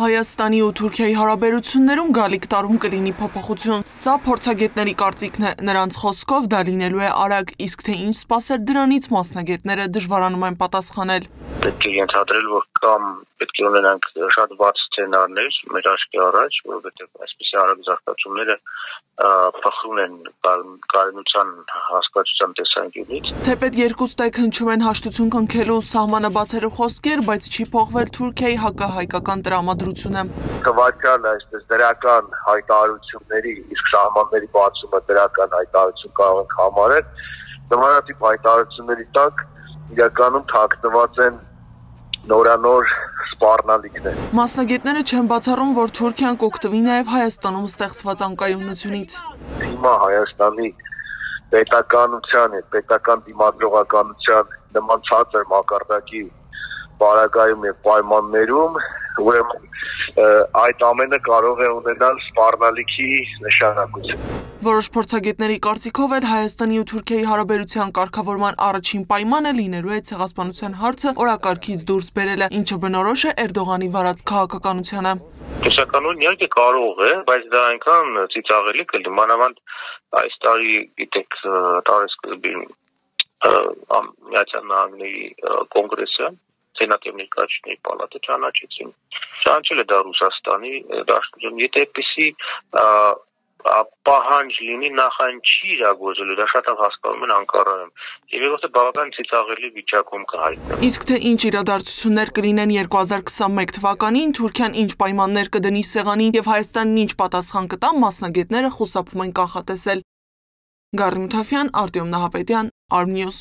Հայաստանի ու Թուրքիայի հարաբերություններում գալիք տարում կլինի փոփոխություն։ Սա փորձագետների կարծիքն է։ Նրանց խոսքով դա լինելու է արագ, իսկ թե ինչ սպասել դրանից մասնագետները դժվարանում են պատասխանել։ Պետք է ենթադրել, որ կամ պետք է ունենանք շատ վատ սցենարներ մեր աչքի առաջ, որովհետև այսպիսի արագ զարգացումները փխրուն են կայունության հասկացության տեսանկյունից։ Թեպետ երկուս տեք հնչում են հաշտություն կնքելու սահմանը բացելու խոսքեր, բայց չի փոխվել Թուրքիայի հակահայկական տրամադրությունը։ Թվական այսպես դրական հայտարարությունների, իսկ սահմանների բացումը դրական հայտարարություն կարող ենք համարել, նմանատիպ հայտարարությունների տակ իրականում թաքնված են նորանոր սպառնալիքներ։ Մասնագետները չեն բացառում, որ Թուրքիան կօգտվի նաև Հայաստանում ստեղծված անկայունությունից։ Հիմա Հայաստանի պետականության պետական դիմադրողականության նման ցածր մակարդակի բարակայում եւ պայմաններում ուրեմն այդ ամենը կարող է ունենալ սպառնալիքի նշանակություն։ Որոշ փորձագետների կարծիքով էլ Հայաստանի ու Թուրքիայի հարաբերության կարգավորման առաջին պայմանը լինելու է ցեղասպանության հարցը օրակարգից դուրս բերելը, ինչը բնորոշ է Էրդողանի վարած քաղաքականությանը։ Տեսականորեն իհարկե կարող է, բայց դա այնքան ծիծաղելի կլինի, մանավանդ այս տարի, գիտեք, տարեսկզբին Միացյալ Նահանգների կոնգրեսը Սենատի ներկայացուցիչների պալատը ճանաչեցին։ Ճանաչել է դա Ռուսաստանի դաշնություն։ Եթե այդպիսի պահանջ լինի նախանչի իրագործելու, դա շատ հասկանում են Անկարայում։ Եվ երրորդը բավական ցիցաղելի վիճակում կհայտնվի։ Իսկ թե ինչ իրադարձություններ կլինեն 2021 թվականին, Թուրքիան ինչ պայմաններ կդնի սեղանին եւ Հայաստանն ինչ պատասխան կտա, մասնագետները խուսափում են կանխատեսել։ Գարի Մութաֆյան, Արտյոմ Նահապետյան, Armnews